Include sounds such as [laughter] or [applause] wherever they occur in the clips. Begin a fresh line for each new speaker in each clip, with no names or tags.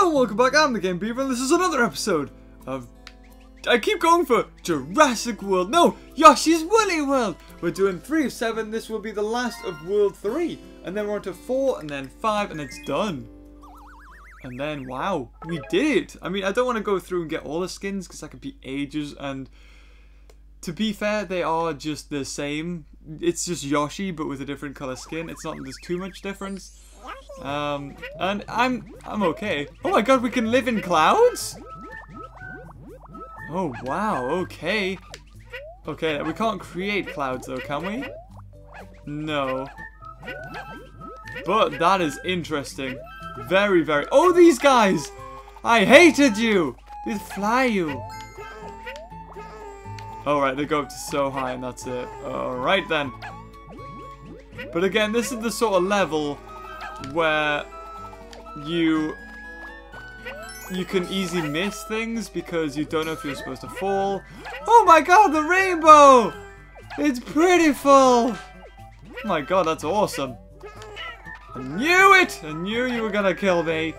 Hello and welcome back, I'm the Game Beaver and this is another episode of... I keep going for Jurassic World, no, Yoshi's Woolly World! We're doing 3 of 7, this will be the last of World 3, and then we're on to 4, and then 5, and it's done. And then, wow, we did it! I mean, I don't want to go through and get all the skins, because that could be ages, and... To be fair, they are just the same. It's just Yoshi, but with a different color skin. It's not, there's too much difference. Um, and I'm I'm okay. Oh my god, we can live in clouds? Oh wow, okay. Okay, we can't create clouds though, can we? No. But that is interesting. Very, very... Oh, these guys! I hated you! They fly you. Alright, they go up to so high and that's it. Alright then. But again, this is the sort of level where you you can easily miss things because you don't know if you're supposed to fall. Oh my god, the rainbow! It's prettiful! Oh my god, that's awesome. I knew it! I knew you were gonna kill me.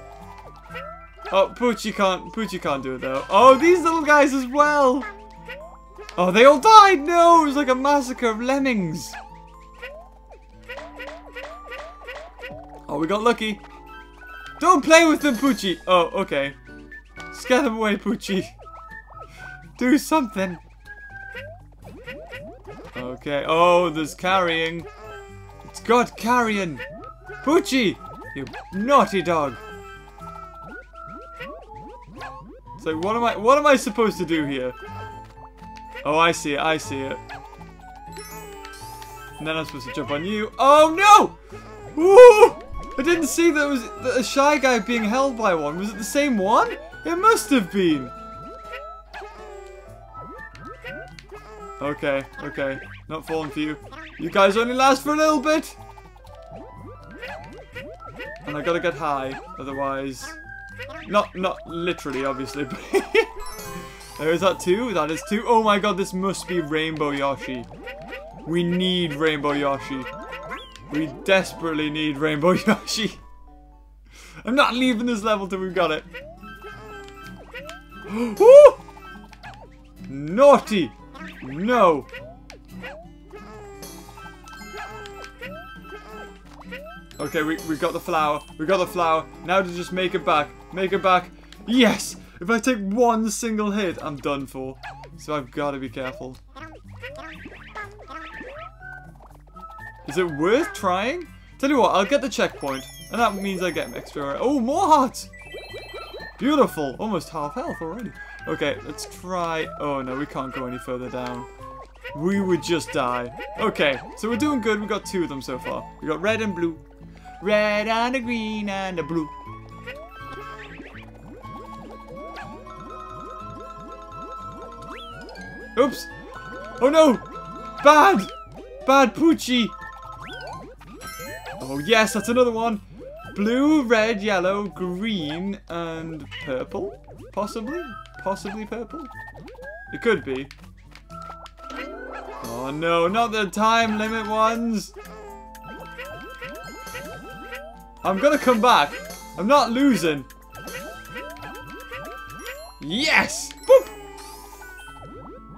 Oh, Poochy can't, Poochy can't do it though. Oh, these little guys as well! Oh, they all died! No, it was like a massacre of lemmings. Oh, we got lucky. Don't play with them, Poochy. Oh, okay. Scare them away, Poochy. [laughs] Do something. Okay. Oh, there's carrying. It's got carrying. Poochy, you naughty dog. So what am I? What am I supposed to do here? Oh, I see it. I see it. And then I'm supposed to jump on you. Oh no! Woo! I didn't see that was a shy guy being held by one. Was it the same one? It must have been. Okay, okay. Not falling for you. You guys only last for a little bit. And I gotta get high, otherwise... Not, not literally, obviously, but... [laughs] there is that two. That is two. Oh my god, this must be Rainbow Yoshi. We need Rainbow Yoshi. We desperately need Rainbow [laughs] Yoshi. I'm not leaving this level till we've got it. [gasps] Ooh! Naughty! No! Okay, we, we got the flower. We got the flower. Now to just make it back. Make it back. Yes! If I take one single hit, I'm done for. So I've got to be careful. Is it worth trying? Tell you what, I'll get the checkpoint. And that means I get extra... Oh, more hearts! Beautiful. Almost half health already. Okay, let's try... Oh, no, we can't go any further down. We would just die. Okay, so we're doing good. We got two of them so far. We got red and blue. Red and a green and a blue. Oops. Oh, no. Bad. Bad Poochy. Oh yes, that's another one. Blue, red, yellow, green, and purple? Possibly? Possibly purple? It could be. Oh no, not the time limit ones! I'm gonna come back. I'm not losing. Yes! Boop!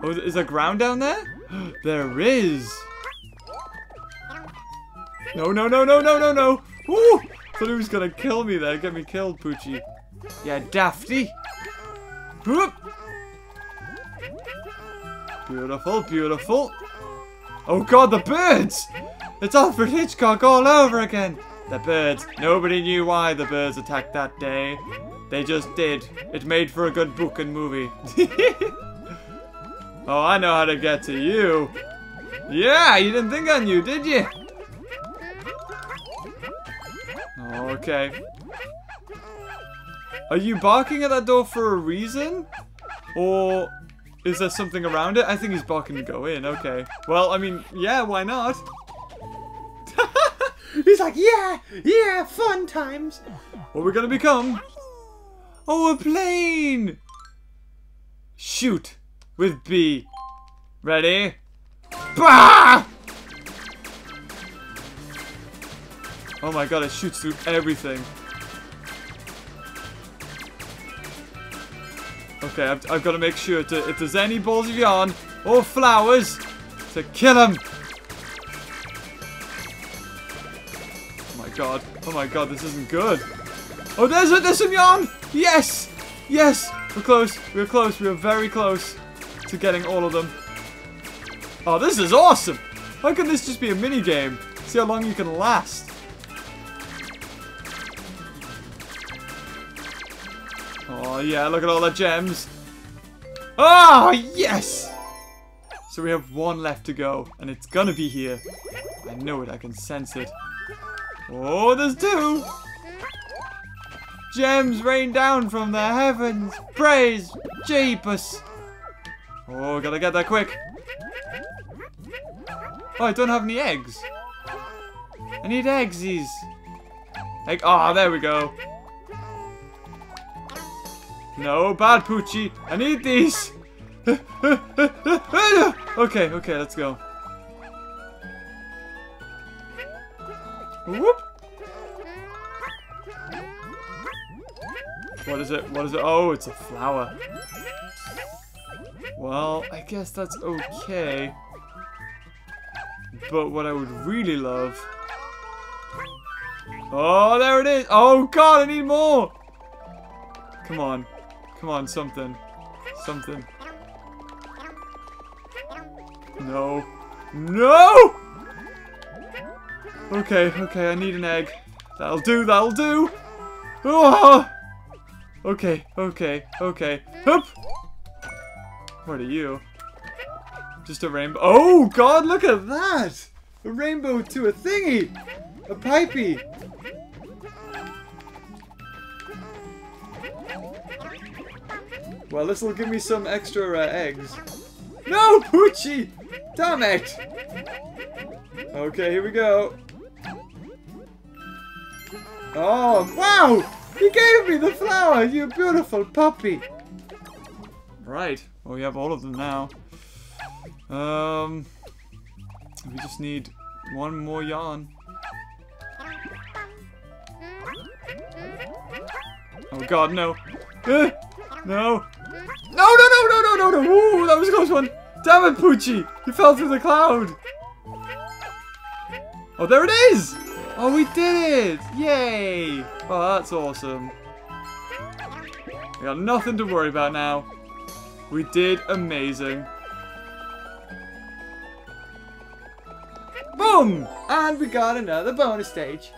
Oh, is there ground down there? [gasps] there is! No, no, no, no, no, no, no. Woo! Thought he was gonna kill me there. Get me killed, Poochy. Yeah, Dafty. Whoop! Beautiful, beautiful. Oh god, the birds! It's Alfred Hitchcock all over again. The birds. Nobody knew why the birds attacked that day. They just did. It made for a good book and movie. [laughs] oh, I know how to get to you. Yeah, you didn't think I knew, did you? Okay. Are you barking at that door for a reason? Or is there something around it? I think he's barking to go in. Okay. Well, I mean, yeah, why not? [laughs] he's like, yeah, yeah, fun times. What are we going to become? Oh, a plane! Shoot with B. Ready? Bah! Oh my god, it shoots through everything. Okay, I've, I've got to make sure to, if there's any balls of yarn or flowers, to kill them. Oh my god. Oh my god, this isn't good. Oh, there's, a, there's some yarn. Yes. Yes. We're close. We're close. We're very close to getting all of them. Oh, this is awesome. How can this just be a mini game? See how long you can last. Oh, yeah, look at all the gems. Oh, yes! So we have one left to go, and it's gonna be here. I know it, I can sense it. Oh, there's two! Gems rain down from the heavens! Praise Jeepus! Oh, gotta get that quick. Oh, I don't have any eggs. I need eggsies. Egg. Oh, there we go. No, bad Poochy. I need these. [laughs] okay, okay, let's go. Whoop. What is it? What is it? Oh, it's a flower. Well, I guess that's okay. But what I would really love... Oh, there it is! Oh god, I need more! Come on. Come on, something. Something. No. No! Okay, okay, I need an egg. That'll do, that'll do! Oh! Okay, okay, okay. Hup! What are you? Just a rainbow. Oh, God, look at that! A rainbow to a thingy! A pipey! Well, this will give me some extra uh, eggs. No, Poochy! Damn it! Okay, here we go. Oh, wow! You gave me the flower, you beautiful puppy! Right. Well, we have all of them now. Um, we just need one more yarn. Oh god, no. Uh, no. No, no, no, no, no, no, no. Ooh, that was a close one. Damn it, Poochy. You fell through the cloud. Oh, there it is. Oh, we did it. Yay. Oh, that's awesome. We got nothing to worry about now. We did amazing. Boom! And we got another bonus stage.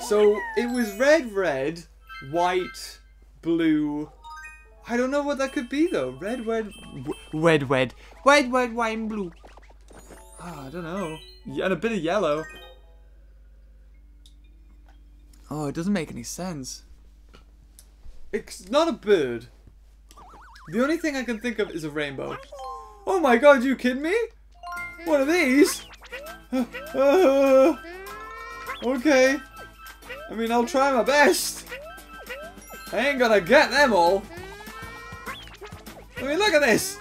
So it was red, red, white, blue. I don't know what that could be though. Red, red, red, red, red, red, and blue. Oh, I don't know. And a bit of yellow. Oh, it doesn't make any sense. It's not a bird. The only thing I can think of is a rainbow. Oh my god, you kidding me? One of these? [laughs] Okay. I mean, I'll try my best. I ain't gonna get them all. I mean, look at this.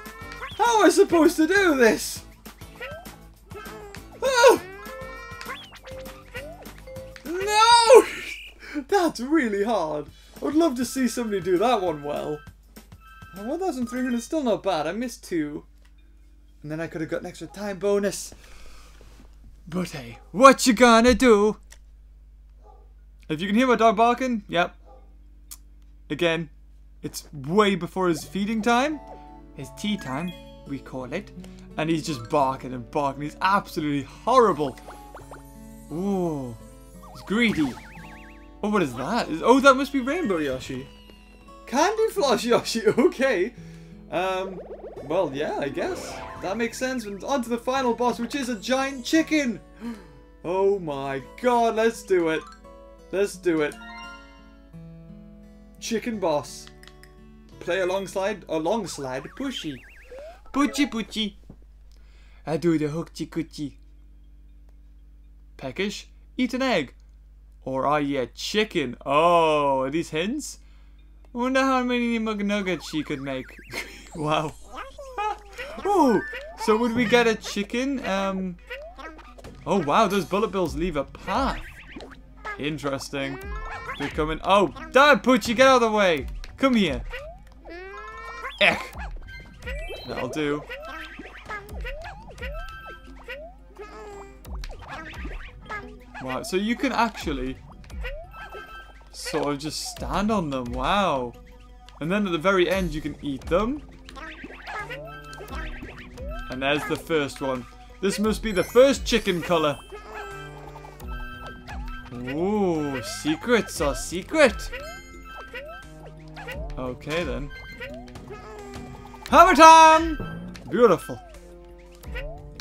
How am I supposed to do this? Oh! No! [laughs] That's really hard. I would love to see somebody do that one well. 1,300 is still not bad. I missed two. And then I could have got an extra time bonus. But hey, what you gonna do? If you can hear my dog barking, yep. Again, it's way before his feeding time. His tea time, we call it. And he's just barking and barking. He's absolutely horrible. Ooh, he's greedy. Oh, what is that? Oh, that must be Rainbow Yoshi. Candy Floss Yoshi, [laughs] okay. Um, well, yeah, I guess. That makes sense. And on to the final boss, which is a giant chicken. [gasps] Oh my god, let's do it. Let's do it. Chicken boss. Play alongside, alongside Pushy. Poochy Poochy. I do the hookchie coochie. Peckish, eat an egg. Or are you a chicken? Oh, are these hens? I wonder how many McNuggets she could make. [laughs] wow. [laughs] oh, so would we get a chicken? Um. Oh wow, those bullet bills leave a path. Interesting. They're coming. Oh, Dad, Poochy, get out of the way. Come here. Eck. That'll do. Wow, so you can actually sort of just stand on them. Wow. And then at the very end, you can eat them. And there's the first one. This must be the first chicken color. Ooh, secrets are secret. Okay then. Hammer time! Beautiful.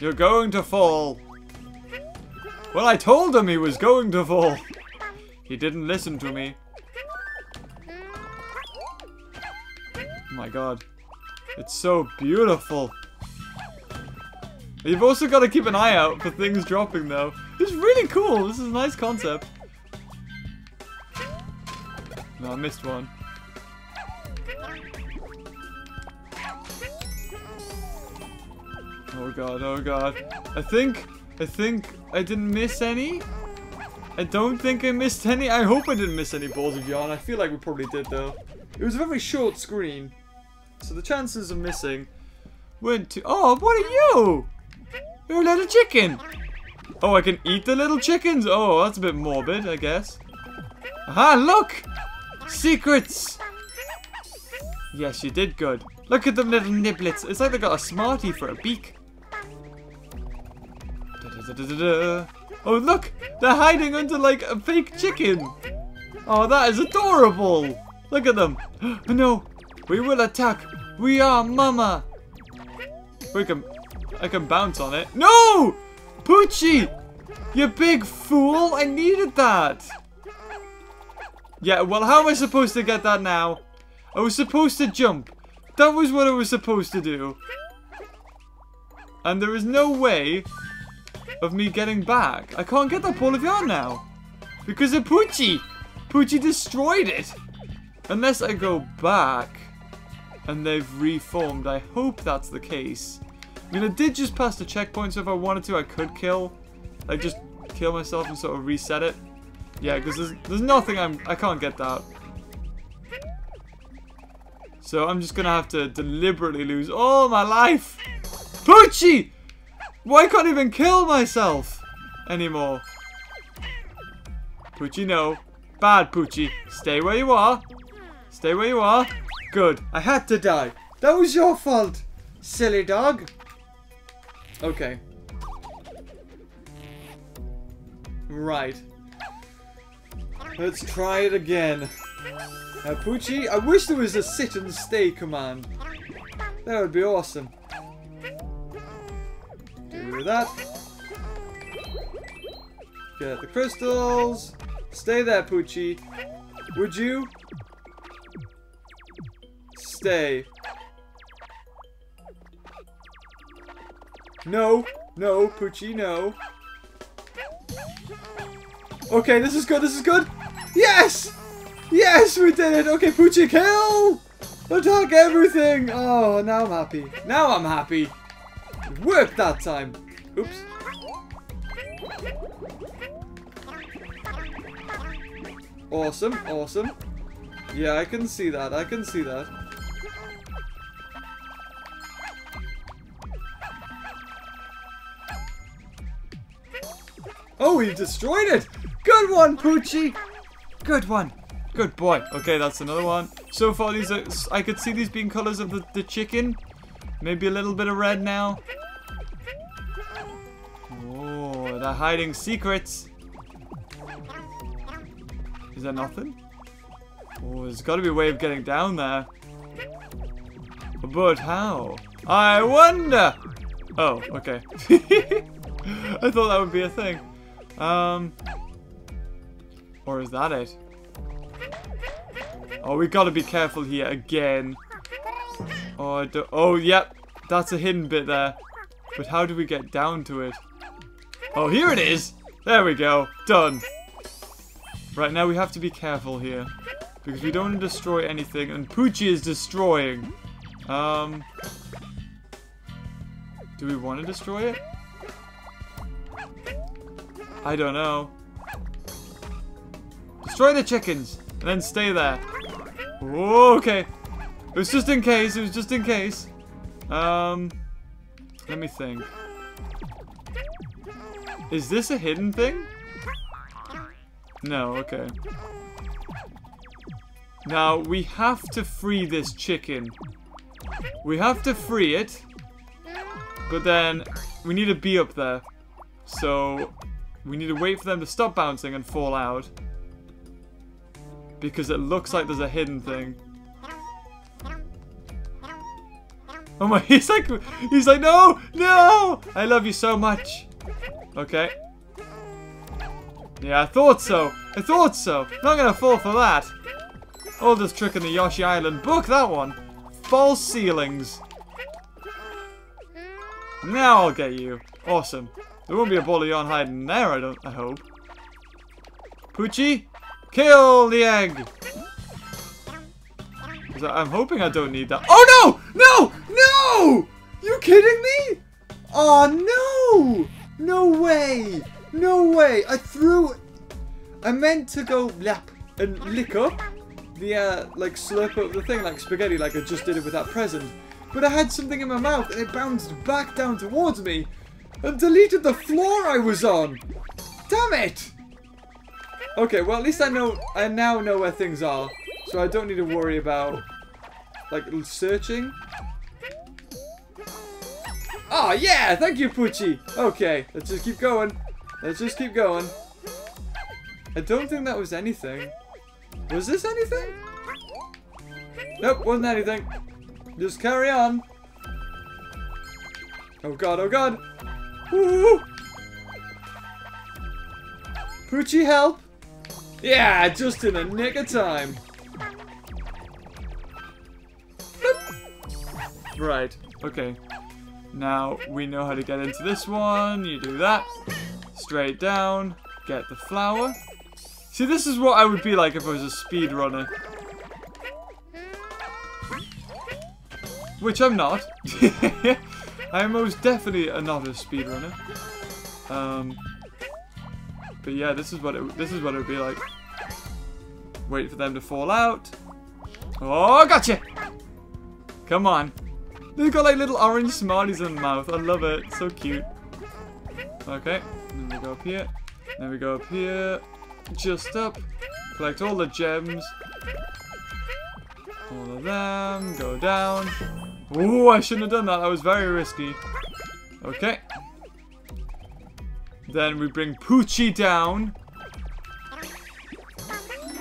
You're going to fall. Well, I told him he was going to fall. He didn't listen to me. Oh my god. It's so beautiful. You've also got to keep an eye out for things dropping though. It's really cool. This is a nice concept. No, I missed one. Oh god, oh god. I think, I think I didn't miss any. I don't think I missed any. I hope I didn't miss any balls of yarn. I feel like we probably did though. It was a very short screen. So the chances of missing went to... Oh, what are you? You're a little chicken. Oh, I can eat the little chickens? Oh, that's a bit morbid, I guess. Aha, look! Secrets! Yes, you did good. Look at them little niblets. It's like they got a smartie for a beak. Oh, look! They're hiding under, like, a fake chicken. Oh, that is adorable. Look at them. [gasps] no, we will attack. We are Mama. We can, I can bounce on it. No! Poochy! You big fool! I needed that! Yeah, well, how am I supposed to get that now? I was supposed to jump. That was what I was supposed to do. And there is no way of me getting back. I can't get that ball of yarn now. Because of Poochy. Poochy destroyed it. Unless I go back and they've reformed. I hope that's the case. I mean, I did just pass the checkpoint, so if I wanted to, I could kill. Like, just kill myself and sort of reset it. Yeah, because there's, there's nothing I'm... I can't get that. So I'm just going to have to deliberately lose all my life. Poochy! Why can't even kill myself anymore? Poochy, no. Bad, Poochy. Stay where you are. Stay where you are. Good. I had to die. That was your fault, silly dog. Okay. Right. Let's try it again. Now, Poochy, I wish there was a sit and stay command. That would be awesome. Do that. Get the crystals. Stay there, Poochy. Would you? Stay. No. No, Poochy, no. Okay, this is good, this is good. Yes! Yes, we did it! Okay, Poochy, kill! Attack everything! Oh, now I'm happy. Now I'm happy. Worked that time. Oops. Awesome, awesome. Yeah, I can see that, I can see that. Oh, he destroyed it! Good one, Poochy! Good one. Good boy. Okay, that's another one. So far, these are... I could see these being colors of the, the chicken. Maybe a little bit of red now. They're hiding secrets. Is there nothing? Oh, there's got to be a way of getting down there. But how? I wonder! Oh, okay. [laughs] I thought that would be a thing. Um... Or is that it? Oh, we gotta be careful here again. Oh, oh, yep. That's a hidden bit there. But how do we get down to it? Oh, here it is. There we go. Done. Right, now we have to be careful here. Because we don't want to destroy anything. And Poochy is destroying. Um... Do we want to destroy it? I don't know. Destroy the chickens. And then stay there. Okay. It was just in case. It was just in case. Um, let me think. Is this a hidden thing? No, okay. Now, we have to free this chicken. We have to free it. But then, we need to be up there. So, we need to wait for them to stop bouncing and fall out. Because it looks like there's a hidden thing. Oh my, [laughs] he's like, he's like, no, no, I love you so much. Okay. Yeah, I thought so. I thought so. Not gonna fall for that. Oh, Oldest trick in the Yoshi Island book, that one. False ceilings. Now I'll get you. Awesome. There won't be a ball of yarn hiding there, I don't I hope. Poochy, kill the egg! I'm hoping I don't need that. Oh no! No! No! You kidding me? Oh no! No way! No way! I threw... I meant to go lap and lick up the, uh, like, slurp up the thing like spaghetti like I just did it with that present. But I had something in my mouth and it bounced back down towards me and deleted the floor I was on. Damn it! Okay, well at least I know, I now know where things are. So I don't need to worry about, like, searching. Oh, yeah! Thank you, Poochy! Okay, let's just keep going. Let's just keep going. I don't think that was anything. Was this anything? Nope, wasn't anything. Just carry on. Oh god, oh god! Woo! Poochy, help! Yeah, just in a nick of time. Right, okay. Now, we know how to get into this one. You do that. Straight down. Get the flower. See, this is what I would be like if I was a speedrunner. Which I'm not. [laughs] I'm most definitely not a novice speedrunner. Um, but yeah, this is what it this is what it would be like. Wait for them to fall out. Oh, gotcha! Come on. They've got like little orange smarties in the mouth. I love it. So cute. Okay. Then we go up here. Then we go up here. Just up. Collect all the gems. All of them. Go down. Ooh, I shouldn't have done that. That was very risky. Okay. Then we bring Poochy down.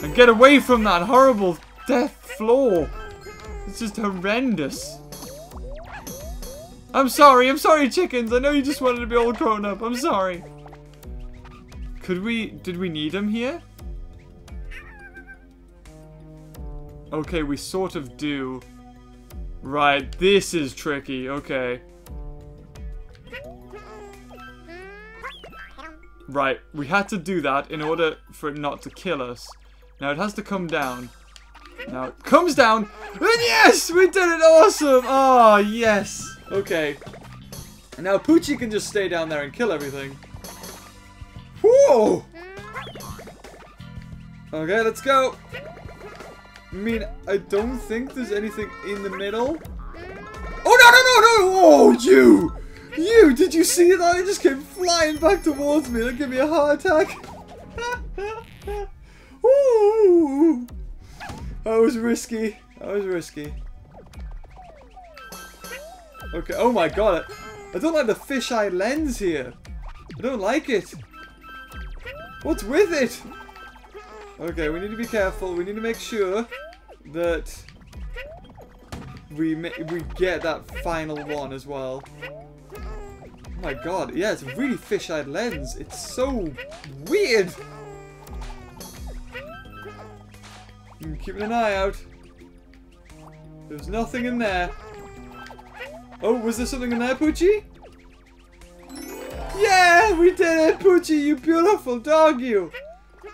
And get away from that horrible death floor. It's just horrendous. I'm sorry, I'm sorry, chickens. I know you just wanted to be all grown up. I'm sorry. Could we, did we need him here? Okay, we sort of do. Right, this is tricky. Okay. Right, we had to do that in order for it not to kill us. Now it has to come down. Now it comes down. And yes! We did it! Awesome! Oh, yes! Okay. And now Poochy can just stay down there and kill everything. Whoa! Okay, let's go. I mean, I don't think there's anything in the middle. Oh, no, no, no, no! Oh, you! You! Did you see that? It just came flying back towards me. That gave me a heart attack. [laughs] Ooh! That was risky. That was risky. Okay, oh my god. I don't like the fisheye lens here. I don't like it. What's with it? Okay, we need to be careful. We need to make sure that we we get that final one as well. Oh my god, yeah, it's a really fish-eyed lens. It's so weird. I'm keeping an eye out. There's nothing in there. Oh, was there something in there, Poochy? Yeah, we did it, Poochy, you beautiful dog, you.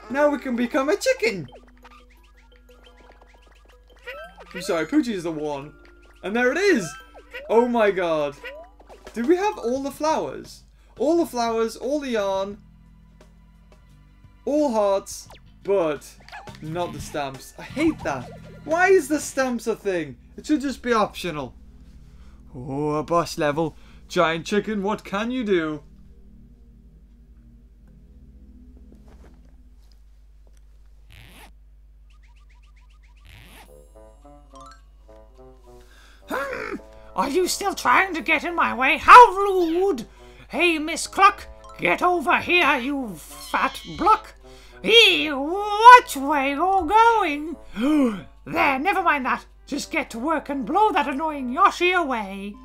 Now we can become a chicken. I'm sorry, Poochy's the one. And there it is. Oh my god. Did we have all the flowers? All the flowers, all the yarn, all hearts, but Not the stamps. I hate that. Why is the stamps a thing? It should just be optional. Oh, a boss level. Giant chicken, what can you do?
Hmm, are you still trying to get in my way? How rude! Hey, Miss Cluck, get over here, you fat block. Hey, which way you're going? [gasps] there, never mind that. Just get to work and blow that annoying Yoshi away.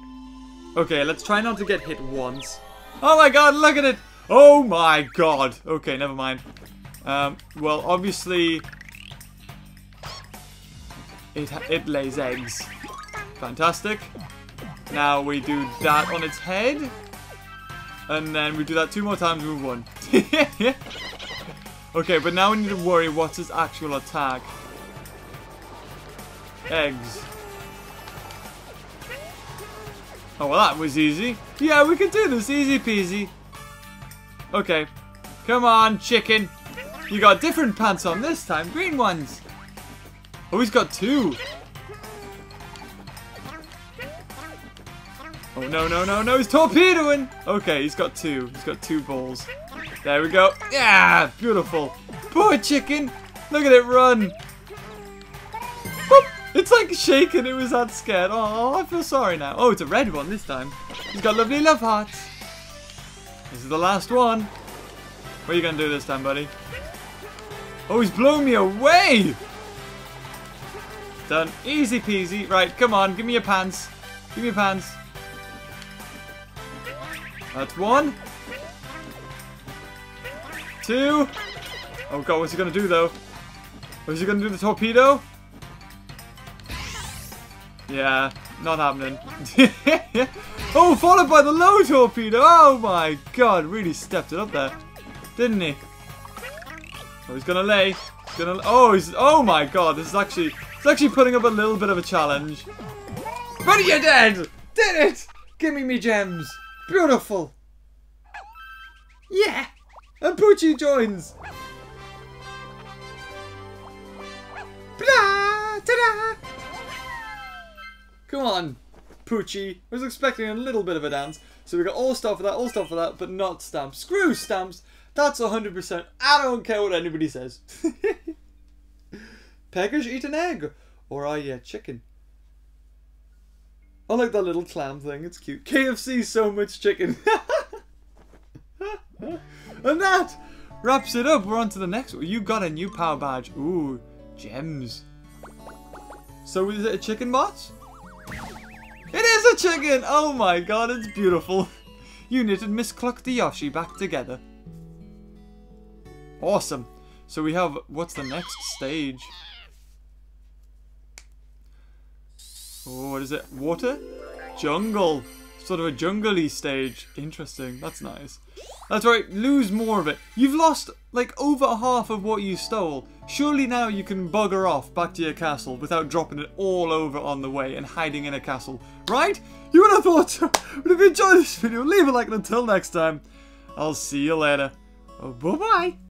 Okay, let's try not to get hit once. Oh my god, look at it! Oh my god! Okay, never mind. Um, well, obviously... It, it lays eggs. Fantastic. Now we do that on its head. And then we do that two more times we one. [laughs] okay, but now we need to worry what's his actual attack. Eggs. Oh, well that was easy. Yeah, we can do this. Easy peasy. Okay. Come on, chicken. You got different pants on this time. Green ones. Oh, he's got two. Oh, no, no, no, no. He's torpedoing. Okay, he's got two. He's got two balls. There we go. Yeah, beautiful. Poor chicken. Look at it run. It's like shaking. It was that scared. Oh, I feel sorry now. Oh, it's a red one this time. He's got lovely love hearts. This is the last one. What are you going to do this time, buddy? Oh, he's blowing me away. Done. Easy peasy. Right, come on. Give me your pants. Give me your pants. That's one. Two. Oh god, what's he gonna do though? Is he gonna do the torpedo? Yeah, not happening. [laughs] oh, followed by the low torpedo. Oh my god, really stepped it up there, didn't he? Oh, he's gonna lay. He's gonna. Oh, he's. Oh my god, this is actually. It's actually putting up a little bit of a challenge. But you're dead. Did it! Give me me gems. Beautiful. Yeah. And Poochy joins. Blah, ta-da. Come on, Poochy. I was expecting a little bit of a dance. So we got all stuff for that, all stuff for that, but not stamps. Screw stamps. That's 100%. I don't care what anybody says. [laughs] Peggers eat an egg. Or I eat chicken. I like that little clam thing. It's cute. KFC so much chicken. [laughs] and that wraps it up. We're on to the next one. You got a new power badge. Ooh, gems. So is it a chicken bot? It is a chicken! Oh my god, it's beautiful. You knitted Miss Cluck the Yoshi back together. Awesome. So we have, what's the next stage? Oh, what is it? Water? Jungle. Sort of a jungle stage. Interesting. That's nice. That's right. Lose more of it. You've lost like over half of what you stole. Surely now you can bugger off back to your castle without dropping it all over on the way and hiding in a castle. Right? You would have thought so. But if you enjoyed this video, leave a like and until next time, I'll see you later. Oh, bye-bye.